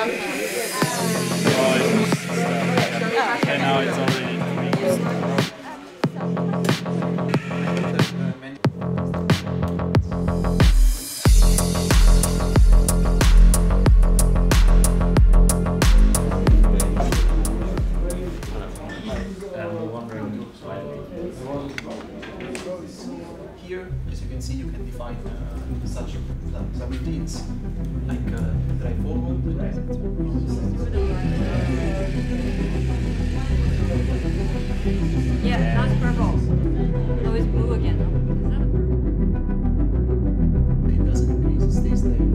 Okay, now it's already. Here, as you can see, you can define uh, such some yeah, purple. No, it's blue again. It doesn't it stays there.